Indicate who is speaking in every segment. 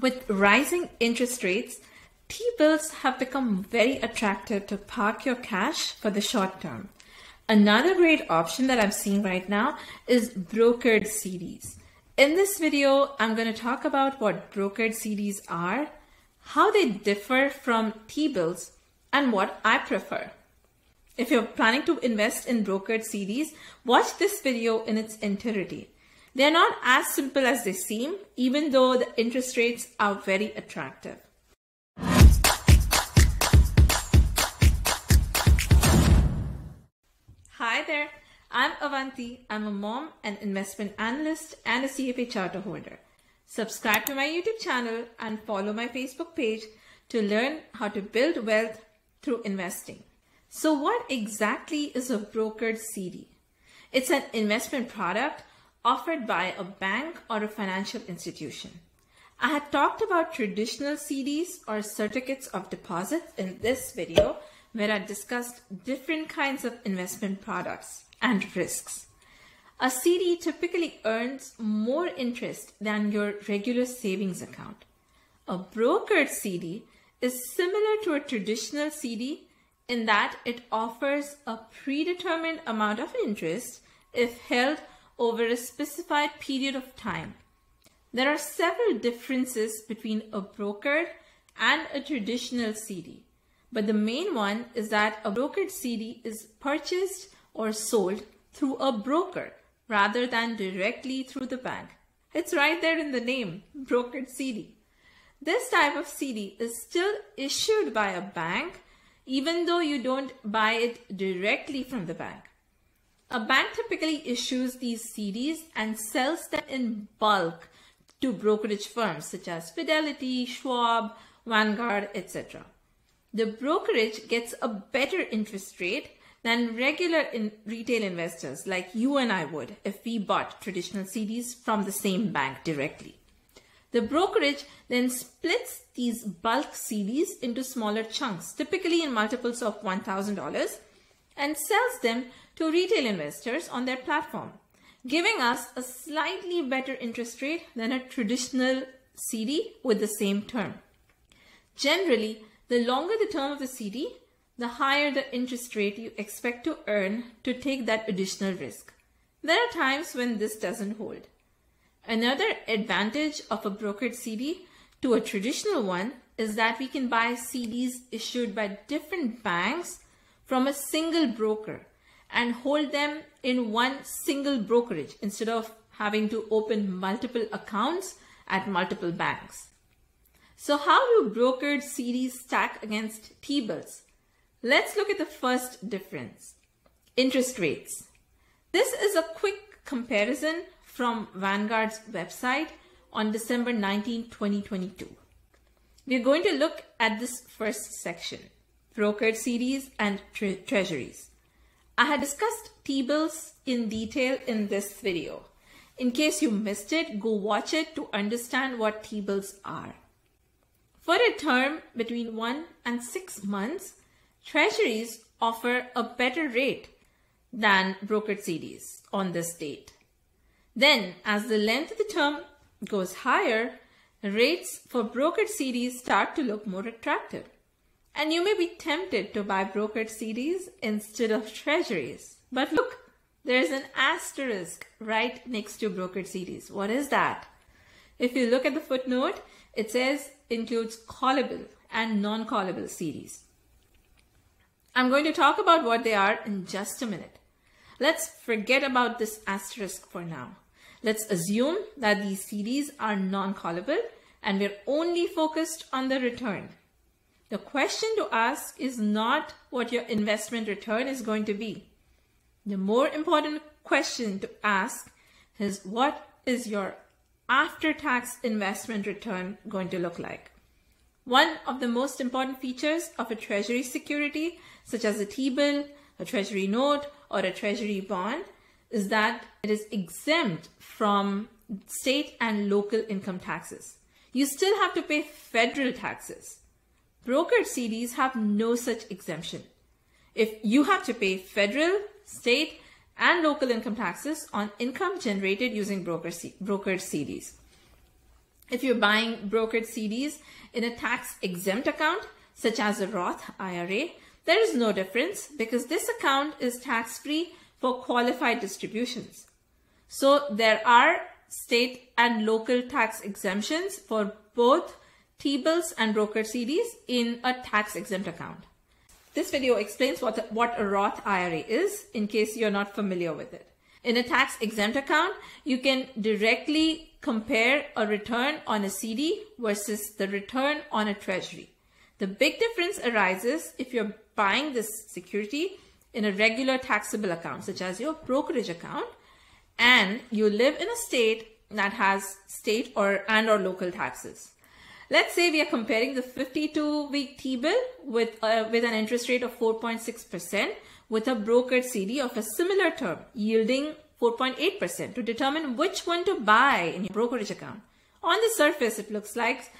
Speaker 1: With rising interest rates, T-bills have become very attractive to park your cash for the short term. Another great option that I'm seeing right now is brokered CDs. In this video, I'm going to talk about what brokered CDs are, how they differ from T-bills, and what I prefer. If you're planning to invest in brokered CDs, watch this video in its entirety. They're not as simple as they seem, even though the interest rates are very attractive. Hi there, I'm Avanti. I'm a mom, an investment analyst, and a CFA charter holder. Subscribe to my YouTube channel and follow my Facebook page to learn how to build wealth through investing. So what exactly is a brokered CD? It's an investment product offered by a bank or a financial institution. I had talked about traditional CDs or certificates of deposit in this video where I discussed different kinds of investment products and risks. A CD typically earns more interest than your regular savings account. A brokered CD is similar to a traditional CD in that it offers a predetermined amount of interest if held over a specified period of time. There are several differences between a brokered and a traditional CD, but the main one is that a brokered CD is purchased or sold through a broker rather than directly through the bank. It's right there in the name, brokered CD. This type of CD is still issued by a bank even though you don't buy it directly from the bank. A bank typically issues these CDs and sells them in bulk to brokerage firms such as Fidelity, Schwab, Vanguard, etc. The brokerage gets a better interest rate than regular in retail investors like you and I would if we bought traditional CDs from the same bank directly. The brokerage then splits these bulk CDs into smaller chunks, typically in multiples of $1,000 and sells them to retail investors on their platform, giving us a slightly better interest rate than a traditional CD with the same term. Generally, the longer the term of the CD, the higher the interest rate you expect to earn to take that additional risk. There are times when this doesn't hold. Another advantage of a brokered CD to a traditional one is that we can buy CDs issued by different banks from a single broker and hold them in one single brokerage instead of having to open multiple accounts at multiple banks. So how do brokered CDs stack against T-bills? Let's look at the first difference. Interest rates. This is a quick comparison from Vanguard's website on December 19, 2022. We're going to look at this first section, brokered CDs and tre treasuries. I had discussed T-bills in detail in this video. In case you missed it, go watch it to understand what T-bills are. For a term between 1 and 6 months, treasuries offer a better rate than brokered CDs on this date. Then, as the length of the term goes higher, rates for brokered CDs start to look more attractive. And you may be tempted to buy brokered CDs instead of treasuries. But look, there's an asterisk right next to brokered CDs. What is that? If you look at the footnote, it says includes callable and non-callable CDs. I'm going to talk about what they are in just a minute. Let's forget about this asterisk for now. Let's assume that these CDs are non-callable and we're only focused on the return. The question to ask is not what your investment return is going to be. The more important question to ask is what is your after-tax investment return going to look like? One of the most important features of a treasury security, such as a T-bill, a treasury note, or a treasury bond, is that it is exempt from state and local income taxes. You still have to pay federal taxes. Brokered CDs have no such exemption. If you have to pay federal, state, and local income taxes on income generated using broker brokered CDs. If you're buying brokered CDs in a tax exempt account, such as a Roth IRA, there is no difference because this account is tax free for qualified distributions. So there are state and local tax exemptions for both T-bills and brokered CDs in a tax exempt account. This video explains what, what a Roth IRA is in case you're not familiar with it. In a tax exempt account, you can directly compare a return on a CD versus the return on a treasury. The big difference arises if you're buying this security in a regular taxable account, such as your brokerage account, and you live in a state that has state or and or local taxes. Let's say we are comparing the 52 week T-bill with, uh, with an interest rate of 4.6% with a brokered CD of a similar term yielding 4.8% to determine which one to buy in your brokerage account. On the surface, it looks like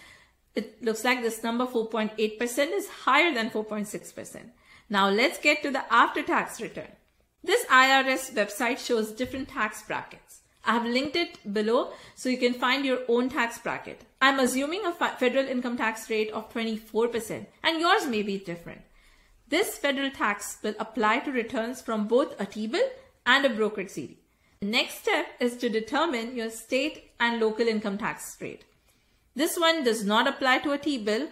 Speaker 1: it looks like this number 4.8% is higher than 4.6%. Now let's get to the after-tax return. This IRS website shows different tax brackets. I have linked it below so you can find your own tax bracket. I'm assuming a federal income tax rate of 24% and yours may be different. This federal tax will apply to returns from both a T-bill and a brokered CD. The next step is to determine your state and local income tax rate. This one does not apply to a T-bill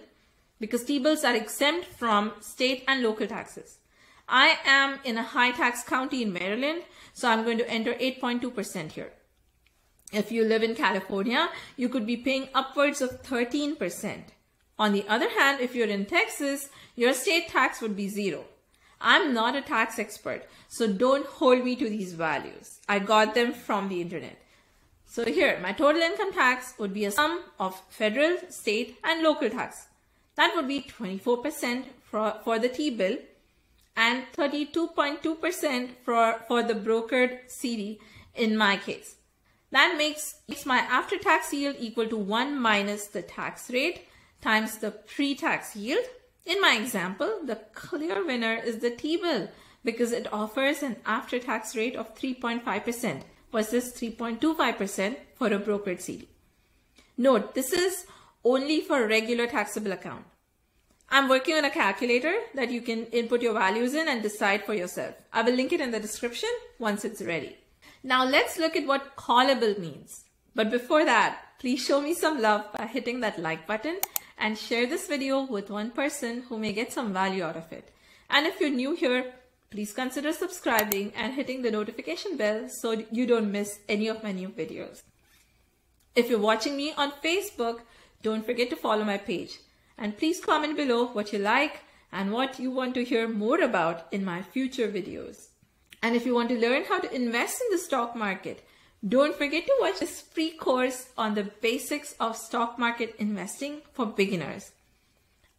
Speaker 1: because T-bills are exempt from state and local taxes. I am in a high tax county in Maryland, so I'm going to enter 8.2% here. If you live in California, you could be paying upwards of 13%. On the other hand, if you're in Texas, your state tax would be zero. I'm not a tax expert, so don't hold me to these values. I got them from the internet. So here, my total income tax would be a sum of federal, state, and local tax. That would be 24% for, for the T-bill and 32.2% for, for the brokered CD in my case. That makes, makes my after-tax yield equal to 1 minus the tax rate times the pre-tax yield in my example, the clear winner is the T-bill because it offers an after-tax rate of 3.5% versus 3.25% for a brokered CD. Note, this is only for a regular taxable account. I'm working on a calculator that you can input your values in and decide for yourself. I will link it in the description once it's ready. Now let's look at what callable means. But before that, please show me some love by hitting that like button and share this video with one person who may get some value out of it. And if you're new here, please consider subscribing and hitting the notification bell so you don't miss any of my new videos. If you're watching me on Facebook, don't forget to follow my page. And please comment below what you like and what you want to hear more about in my future videos. And if you want to learn how to invest in the stock market, don't forget to watch this free course on the basics of stock market investing for beginners.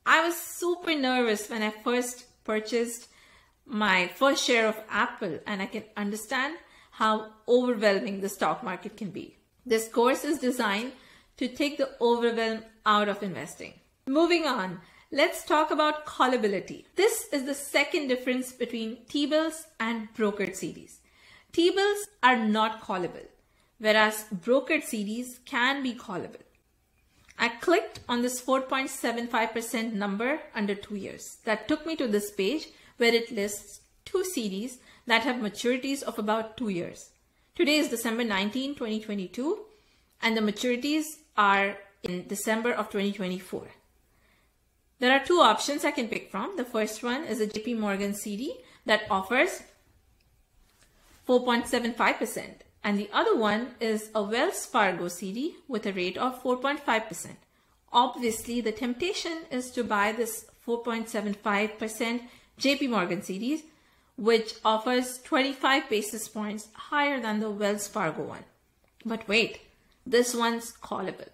Speaker 1: I was super nervous when I first purchased my first share of Apple and I can understand how overwhelming the stock market can be. This course is designed to take the overwhelm out of investing. Moving on, let's talk about callability. This is the second difference between T-bills and brokered CDs. T-bills are not callable, whereas brokered CDs can be callable. I clicked on this 4.75% number under two years. That took me to this page where it lists two CDs that have maturities of about two years. Today is December 19, 2022, and the maturities are in December of 2024. There are two options I can pick from. The first one is a JP Morgan CD that offers 4.75%. And the other one is a Wells Fargo CD with a rate of 4.5%. Obviously, the temptation is to buy this 4.75% JP Morgan CDs, which offers 25 basis points higher than the Wells Fargo one. But wait, this one's callable.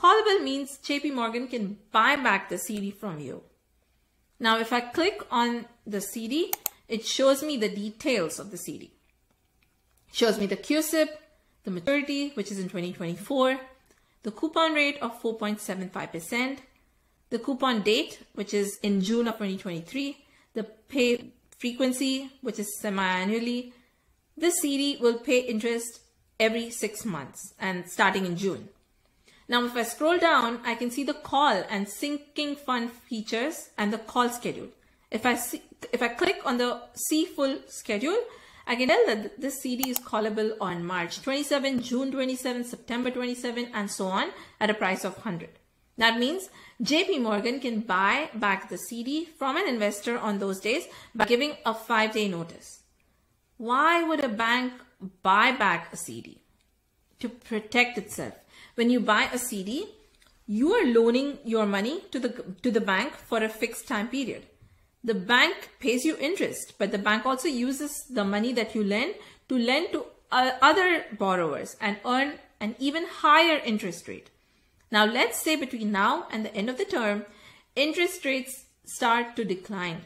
Speaker 1: Callable means JP Morgan can buy back the CD from you. Now, if I click on the CD, it shows me the details of the CD shows me the CUSIP, the maturity, which is in 2024, the coupon rate of 4.75%, the coupon date, which is in June of 2023, the pay frequency, which is semi-annually. This CD will pay interest every six months and starting in June. Now, if I scroll down, I can see the call and sinking fund features and the call schedule. If I see, if I click on the see full schedule, I can tell that this CD is callable on March 27, June 27, September 27, and so on at a price of 100. That means JP Morgan can buy back the CD from an investor on those days by giving a five day notice. Why would a bank buy back a CD? To protect itself. When you buy a CD, you are loaning your money to the, to the bank for a fixed time period. The bank pays you interest, but the bank also uses the money that you lend to lend to uh, other borrowers and earn an even higher interest rate. Now, let's say between now and the end of the term, interest rates start to decline.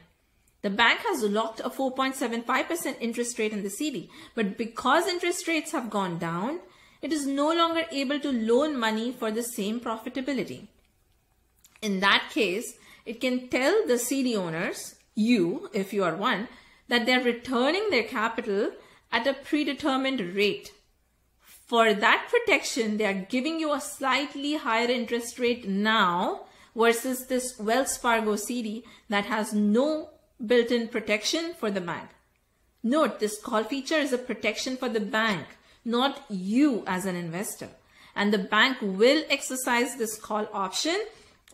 Speaker 1: The bank has locked a 4.75% interest rate in the CD, but because interest rates have gone down, it is no longer able to loan money for the same profitability. In that case, it can tell the CD owners, you, if you are one, that they're returning their capital at a predetermined rate. For that protection, they are giving you a slightly higher interest rate now versus this Wells Fargo CD that has no built-in protection for the bank. Note, this call feature is a protection for the bank, not you as an investor. And the bank will exercise this call option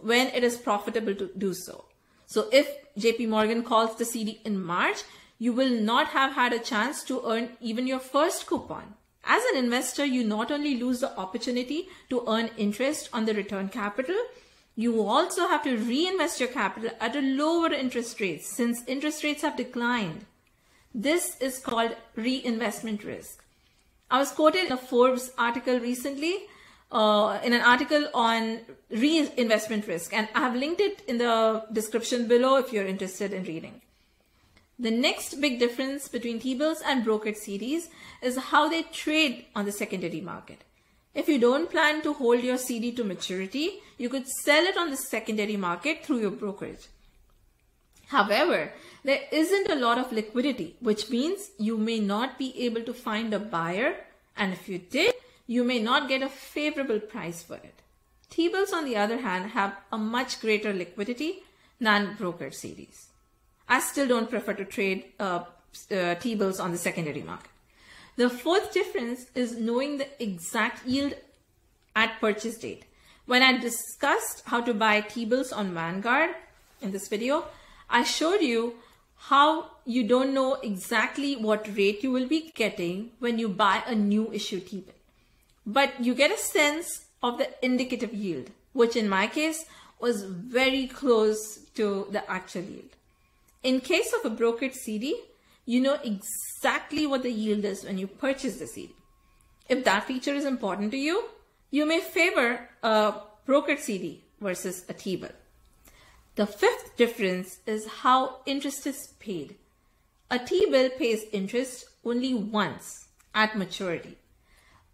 Speaker 1: when it is profitable to do so. So if JP Morgan calls the CD in March, you will not have had a chance to earn even your first coupon. As an investor, you not only lose the opportunity to earn interest on the return capital, you also have to reinvest your capital at a lower interest rate since interest rates have declined. This is called reinvestment risk. I was quoted in a Forbes article recently uh, in an article on reinvestment risk, and I have linked it in the description below if you're interested in reading. The next big difference between T-bills and brokered CDs is how they trade on the secondary market. If you don't plan to hold your CD to maturity, you could sell it on the secondary market through your brokerage. However, there isn't a lot of liquidity, which means you may not be able to find a buyer. And if you did, you may not get a favorable price for it. T-bills, on the other hand, have a much greater liquidity than brokered CDs. I still don't prefer to trade uh, uh, T-bills on the secondary market. The fourth difference is knowing the exact yield at purchase date. When I discussed how to buy T-bills on Vanguard in this video, I showed you how you don't know exactly what rate you will be getting when you buy a new issue T-bill but you get a sense of the indicative yield, which in my case was very close to the actual yield. In case of a brokered CD, you know exactly what the yield is when you purchase the CD. If that feature is important to you, you may favor a brokered CD versus a T-bill. The fifth difference is how interest is paid. A T-bill pays interest only once at maturity.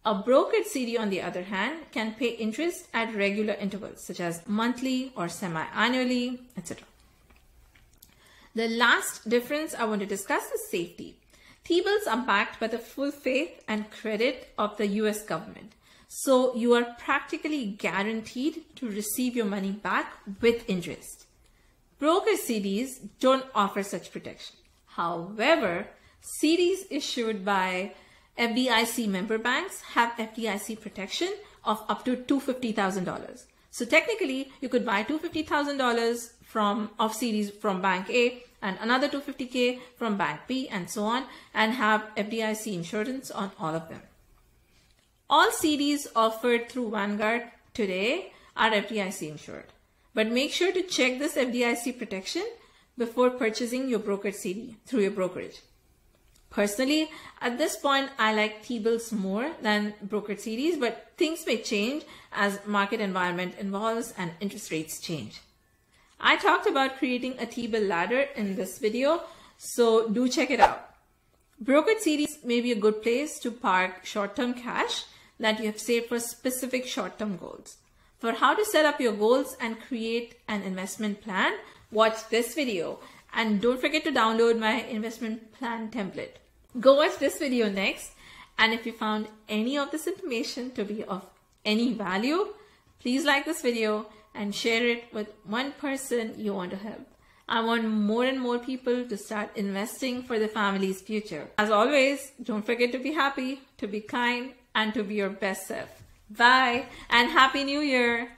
Speaker 1: A brokered CD, on the other hand, can pay interest at regular intervals, such as monthly or semi-annually, etc. The last difference I want to discuss is safety. T-bills are backed by the full faith and credit of the US government. So you are practically guaranteed to receive your money back with interest. Broker CDs don't offer such protection. However, CDs issued by FDIC member banks have FDIC protection of up to $250,000. So technically, you could buy $250,000 from of CDs from Bank A and another 250k from Bank B and so on and have FDIC insurance on all of them. All CDs offered through Vanguard today are FDIC insured. But make sure to check this FDIC protection before purchasing your brokered CD through your brokerage. Personally, at this point, I like T-bills more than brokered CDs, but things may change as market environment evolves and interest rates change. I talked about creating a T-bill ladder in this video, so do check it out. Brokered CDs may be a good place to park short-term cash that you have saved for specific short-term goals. For how to set up your goals and create an investment plan, watch this video and don't forget to download my investment plan template. Go watch this video next. And if you found any of this information to be of any value, Please like this video and share it with one person you want to help. I want more and more people to start investing for the family's future. As always, don't forget to be happy, to be kind, and to be your best self. Bye and Happy New Year!